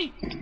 Ay.